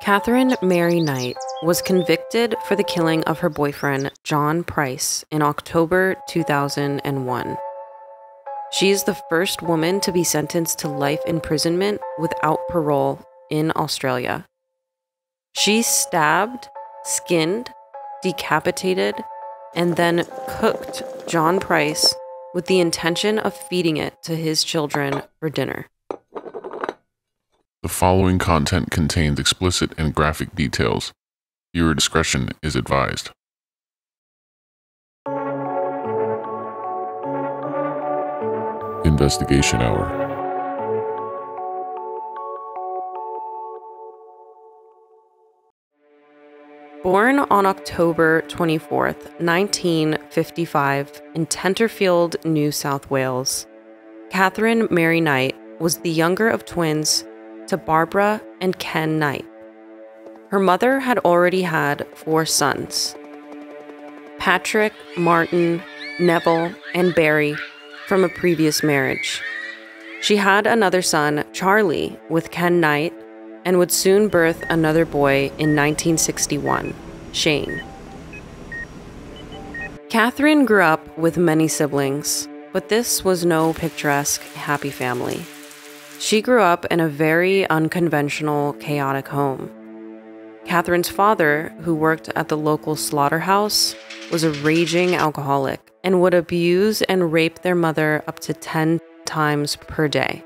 Katherine Mary Knight was convicted for the killing of her boyfriend, John Price, in October 2001. She is the first woman to be sentenced to life imprisonment without parole in Australia. She stabbed, skinned, decapitated, and then cooked John Price with the intention of feeding it to his children for dinner. The following content contains explicit and graphic details. Viewer discretion is advised. Investigation Hour. Born on October 24th, 1955, in Tenterfield, New South Wales, Katherine Mary Knight was the younger of twins to Barbara and Ken Knight. Her mother had already had four sons Patrick, Martin, Neville, and Barry from a previous marriage. She had another son, Charlie, with Ken Knight, and would soon birth another boy in 1961, Shane. Katherine grew up with many siblings, but this was no picturesque, happy family. She grew up in a very unconventional, chaotic home. Katherine's father, who worked at the local slaughterhouse, was a raging alcoholic and would abuse and rape their mother up to 10 times per day.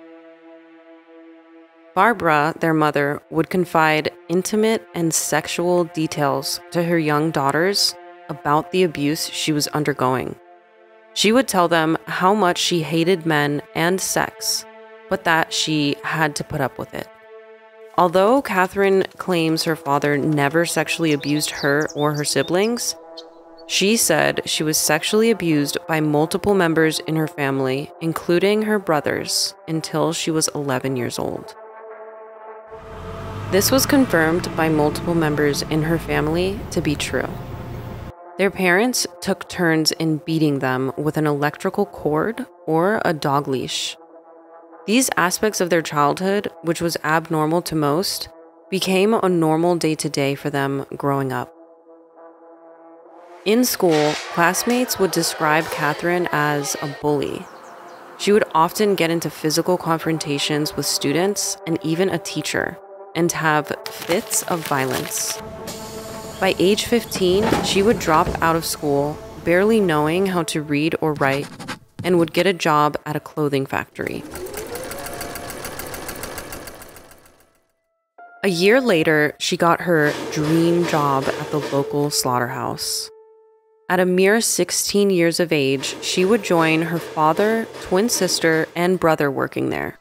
Barbara, their mother, would confide intimate and sexual details to her young daughters about the abuse she was undergoing. She would tell them how much she hated men and sex, but that she had to put up with it. Although Katherine claims her father never sexually abused her or her siblings, she said she was sexually abused by multiple members in her family, including her brothers, until she was 11 years old. This was confirmed by multiple members in her family to be true. Their parents took turns in beating them with an electrical cord or a dog leash. These aspects of their childhood, which was abnormal to most, became a normal day to day for them growing up. In school, classmates would describe Katherine as a bully. She would often get into physical confrontations with students and even a teacher and have fits of violence. By age 15, she would drop out of school, barely knowing how to read or write, and would get a job at a clothing factory. A year later, she got her dream job at the local slaughterhouse. At a mere 16 years of age, she would join her father, twin sister, and brother working there.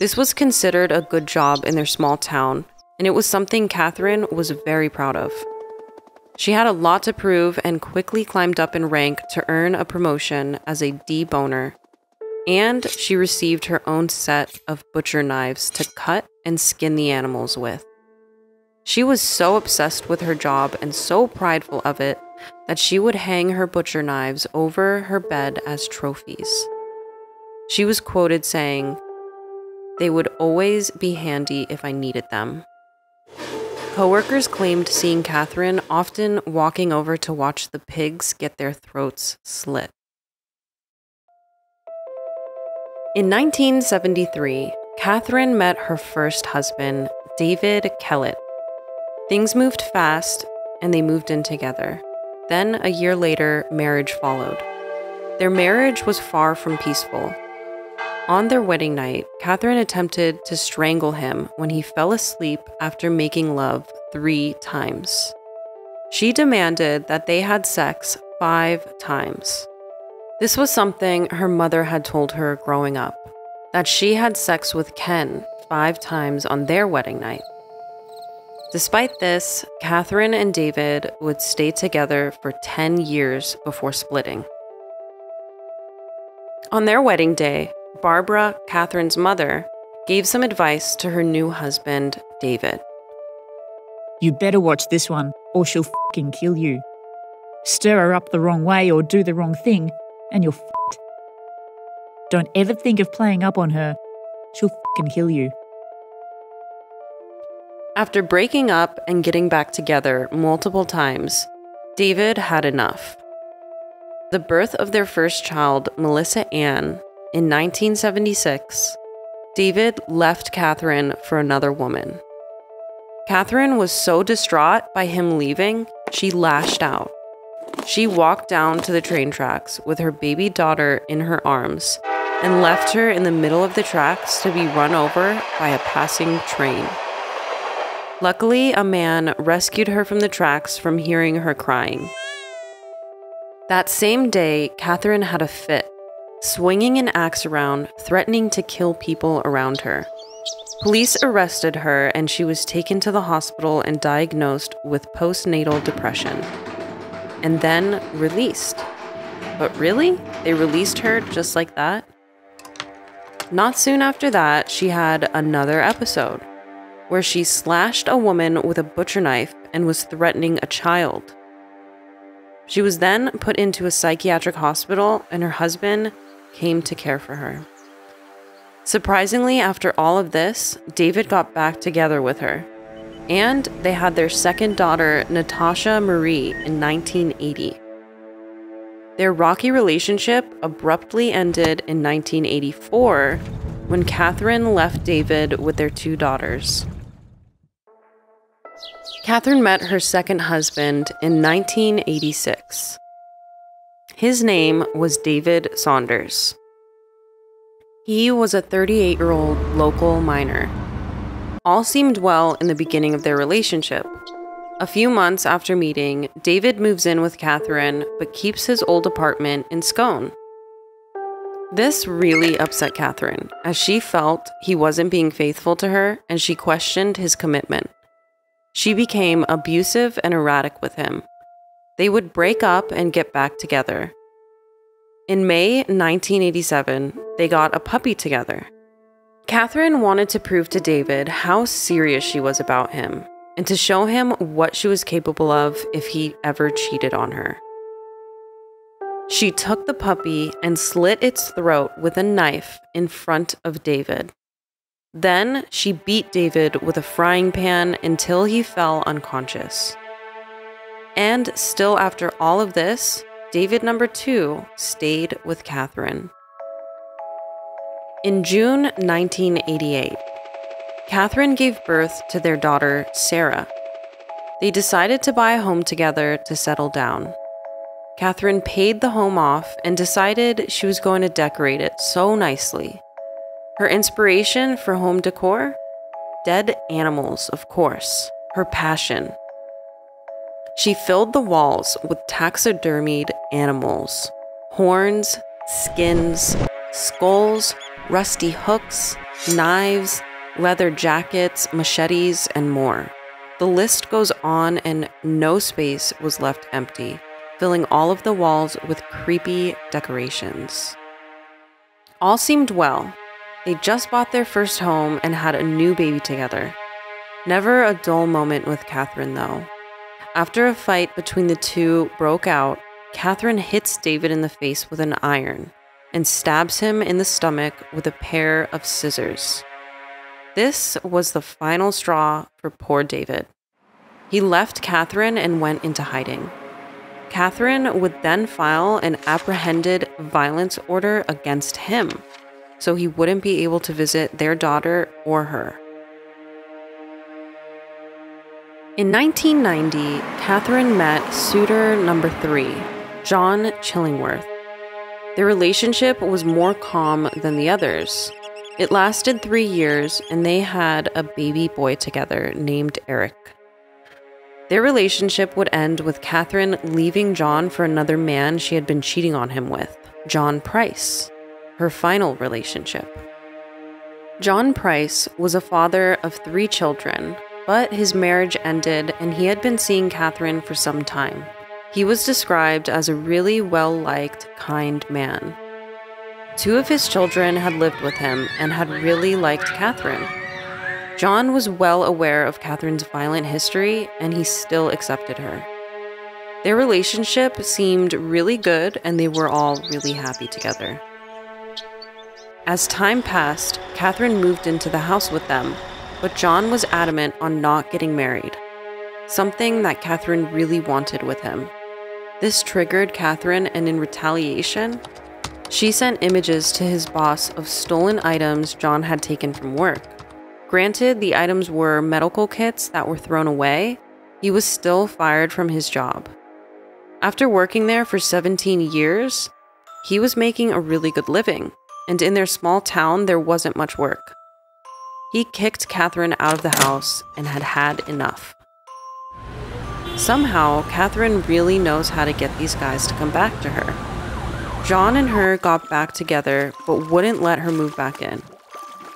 This was considered a good job in their small town, and it was something Katherine was very proud of. She had a lot to prove and quickly climbed up in rank to earn a promotion as a deboner. And she received her own set of butcher knives to cut and skin the animals with. She was so obsessed with her job and so prideful of it that she would hang her butcher knives over her bed as trophies. She was quoted saying, they would always be handy if I needed them. Coworkers claimed seeing Katherine often walking over to watch the pigs get their throats slit. In 1973, Katherine met her first husband, David Kellett. Things moved fast, and they moved in together. Then, a year later, marriage followed. Their marriage was far from peaceful. On their wedding night, Katherine attempted to strangle him when he fell asleep after making love three times. She demanded that they had sex five times. This was something her mother had told her growing up that she had sex with Ken five times on their wedding night. Despite this, Katherine and David would stay together for 10 years before splitting. On their wedding day, Barbara, Katherine's mother, gave some advice to her new husband, David. You better watch this one, or she'll fucking kill you. Stir her up the wrong way or do the wrong thing, and you're fucked. Don't ever think of playing up on her. She'll fucking kill you. After breaking up and getting back together multiple times, David had enough. The birth of their first child, Melissa Ann, in 1976, David left Katherine for another woman. Katherine was so distraught by him leaving, she lashed out. She walked down to the train tracks with her baby daughter in her arms and left her in the middle of the tracks to be run over by a passing train. Luckily, a man rescued her from the tracks from hearing her crying. That same day, Katherine had a fit, swinging an axe around, threatening to kill people around her. Police arrested her and she was taken to the hospital and diagnosed with postnatal depression, and then released. But really? They released her just like that? Not soon after that, she had another episode where she slashed a woman with a butcher knife and was threatening a child. She was then put into a psychiatric hospital, and her husband came to care for her. Surprisingly, after all of this, David got back together with her, and they had their second daughter, Natasha Marie, in 1980. Their rocky relationship abruptly ended in 1984 when Katherine left David with their two daughters. Katherine met her second husband in 1986. His name was David Saunders. He was a 38 year old local miner. All seemed well in the beginning of their relationship. A few months after meeting, David moves in with Katherine but keeps his old apartment in Scone. This really upset Katherine, as she felt he wasn't being faithful to her and she questioned his commitment. She became abusive and erratic with him. They would break up and get back together. In May 1987, they got a puppy together. Katherine wanted to prove to David how serious she was about him and to show him what she was capable of if he ever cheated on her. She took the puppy and slit its throat with a knife in front of David. Then she beat David with a frying pan until he fell unconscious. And still, after all of this, David number two stayed with Katherine. In June 1988, Katherine gave birth to their daughter, Sarah. They decided to buy a home together to settle down. Katherine paid the home off and decided she was going to decorate it so nicely her inspiration for home decor? Dead animals, of course. Her passion. She filled the walls with taxidermied animals horns, skins, skulls, rusty hooks, knives, leather jackets, machetes, and more. The list goes on, and no space was left empty, filling all of the walls with creepy decorations. All seemed well, they just bought their first home and had a new baby together. Never a dull moment with Katherine, though. After a fight between the two broke out, Katherine hits David in the face with an iron and stabs him in the stomach with a pair of scissors. This was the final straw for poor David. He left Katherine and went into hiding. Katherine would then file an apprehended violence order against him so he wouldn't be able to visit their daughter or her. In 1990, Katherine met suitor number three, John Chillingworth. Their relationship was more calm than the others. It lasted three years, and they had a baby boy together named Eric. Their relationship would end with Katherine leaving John for another man she had been cheating on him with, John Price her final relationship. John Price was a father of three children, but his marriage ended and he had been seeing Katherine for some time. He was described as a really well liked, kind man. Two of his children had lived with him and had really liked Katherine. John was well aware of Katherine's violent history and he still accepted her. Their relationship seemed really good and they were all really happy together. As time passed, Katherine moved into the house with them, but John was adamant on not getting married, something that Katherine really wanted with him. This triggered Katherine, and in retaliation, she sent images to his boss of stolen items John had taken from work. Granted, the items were medical kits that were thrown away, he was still fired from his job. After working there for 17 years, he was making a really good living, and in their small town, there wasn't much work. He kicked Katherine out of the house and had had enough. Somehow, Katherine really knows how to get these guys to come back to her. John and her got back together, but wouldn't let her move back in.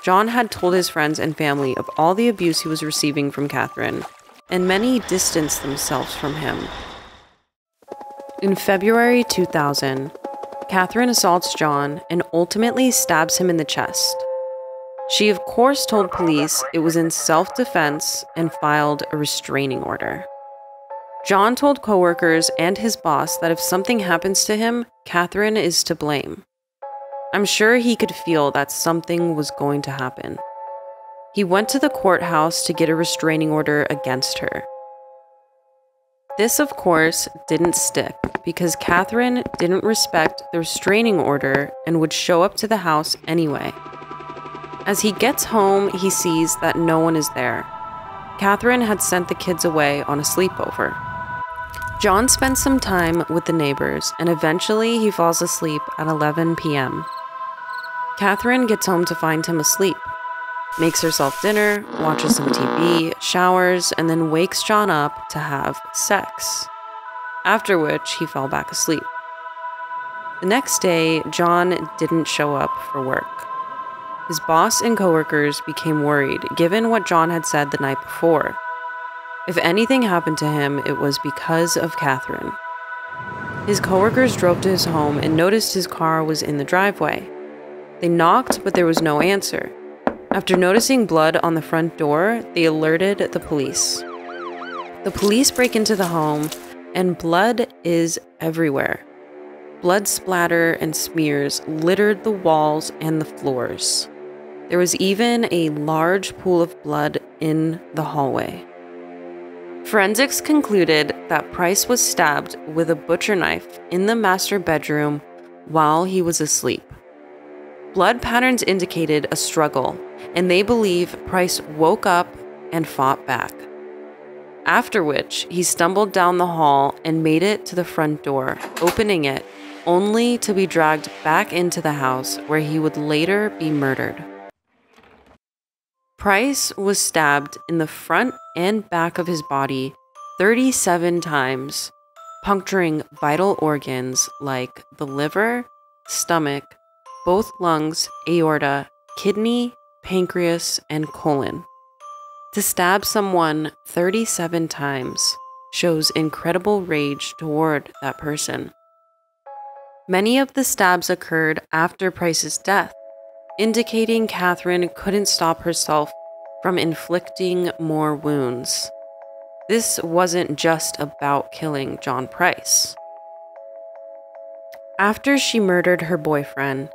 John had told his friends and family of all the abuse he was receiving from Katherine, and many distanced themselves from him. In February 2000, Katherine assaults John and ultimately stabs him in the chest. She, of course, told police it was in self defense and filed a restraining order. John told coworkers and his boss that if something happens to him, Katherine is to blame. I'm sure he could feel that something was going to happen. He went to the courthouse to get a restraining order against her. This, of course, didn't stick because Katherine didn't respect the restraining order and would show up to the house anyway. As he gets home, he sees that no one is there. Katherine had sent the kids away on a sleepover. John spends some time with the neighbors and eventually he falls asleep at 11 p.m. Katherine gets home to find him asleep, makes herself dinner, watches some TV, showers, and then wakes John up to have sex after which he fell back asleep. The next day, John didn't show up for work. His boss and coworkers became worried given what John had said the night before. If anything happened to him, it was because of Katherine. His coworkers drove to his home and noticed his car was in the driveway. They knocked, but there was no answer. After noticing blood on the front door, they alerted the police. The police break into the home and blood is everywhere. Blood splatter and smears littered the walls and the floors. There was even a large pool of blood in the hallway. Forensics concluded that Price was stabbed with a butcher knife in the master bedroom while he was asleep. Blood patterns indicated a struggle, and they believe Price woke up and fought back after which he stumbled down the hall and made it to the front door, opening it only to be dragged back into the house where he would later be murdered. Price was stabbed in the front and back of his body 37 times, puncturing vital organs like the liver, stomach, both lungs, aorta, kidney, pancreas, and colon. To stab someone 37 times shows incredible rage toward that person. Many of the stabs occurred after Price's death, indicating Katherine couldn't stop herself from inflicting more wounds. This wasn't just about killing John Price. After she murdered her boyfriend,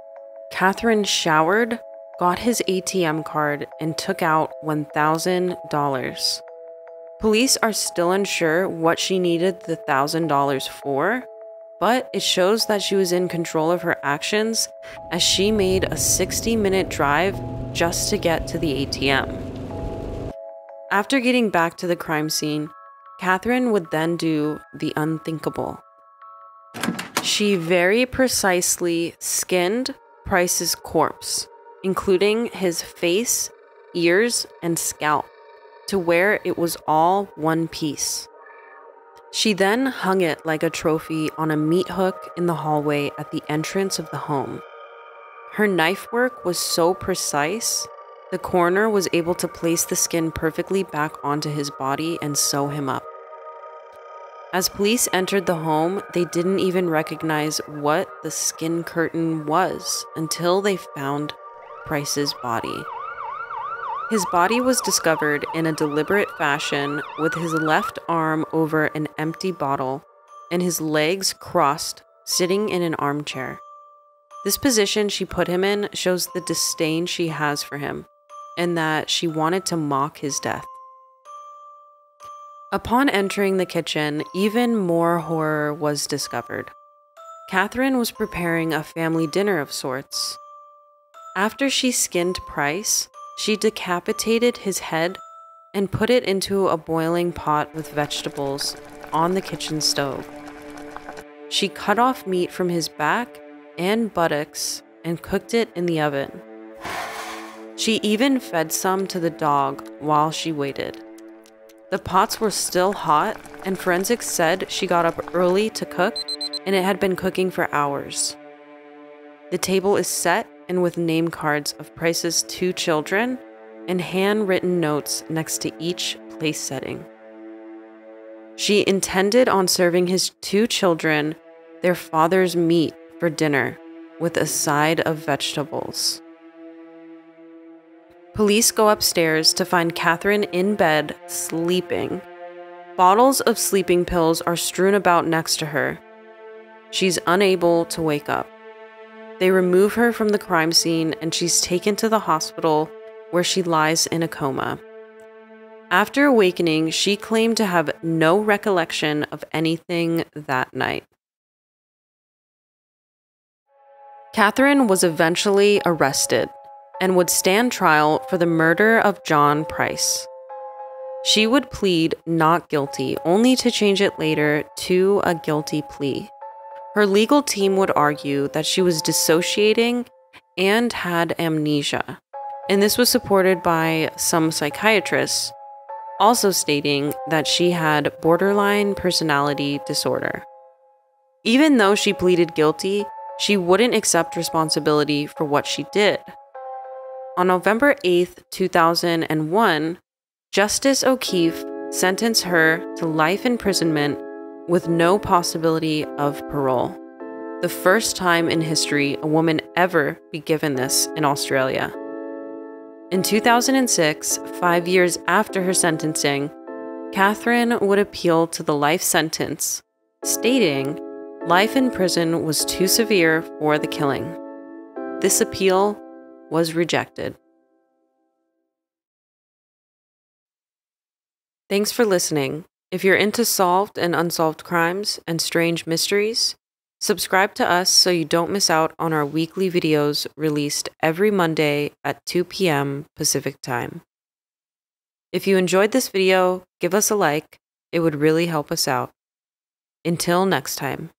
Katherine showered, got his ATM card, and took out $1,000. Police are still unsure what she needed the $1,000 for, but it shows that she was in control of her actions as she made a 60 minute drive just to get to the ATM. After getting back to the crime scene, Katherine would then do the unthinkable. She very precisely skinned Price's corpse including his face, ears, and scalp, to where it was all one piece. She then hung it like a trophy on a meat hook in the hallway at the entrance of the home. Her knife work was so precise, the coroner was able to place the skin perfectly back onto his body and sew him up. As police entered the home, they didn't even recognize what the skin curtain was until they found Price's body. His body was discovered in a deliberate fashion with his left arm over an empty bottle and his legs crossed, sitting in an armchair. This position she put him in shows the disdain she has for him, and that she wanted to mock his death. Upon entering the kitchen, even more horror was discovered. Katherine was preparing a family dinner of sorts. After she skinned Price, she decapitated his head and put it into a boiling pot with vegetables on the kitchen stove. She cut off meat from his back and buttocks and cooked it in the oven. She even fed some to the dog while she waited. The pots were still hot, and forensics said she got up early to cook and it had been cooking for hours. The table is set and with name cards of Price's two children and handwritten notes next to each place setting. She intended on serving his two children their father's meat for dinner with a side of vegetables. Police go upstairs to find Katherine in bed, sleeping. Bottles of sleeping pills are strewn about next to her. She's unable to wake up. They remove her from the crime scene and she's taken to the hospital where she lies in a coma. After awakening, she claimed to have no recollection of anything that night. Katherine was eventually arrested and would stand trial for the murder of John Price. She would plead not guilty, only to change it later to a guilty plea. Her legal team would argue that she was dissociating and had amnesia, and this was supported by some psychiatrists, also stating that she had borderline personality disorder. Even though she pleaded guilty, she wouldn't accept responsibility for what she did. On November 8, 2001, Justice O'Keefe sentenced her to life imprisonment with no possibility of parole. The first time in history a woman ever be given this in Australia. In 2006, five years after her sentencing, Katherine would appeal to the life sentence, stating life in prison was too severe for the killing. This appeal was rejected. Thanks for listening. If you're into solved and unsolved crimes and strange mysteries, subscribe to us so you don't miss out on our weekly videos released every Monday at 2 p.m. Pacific Time. If you enjoyed this video, give us a like, it would really help us out. Until next time.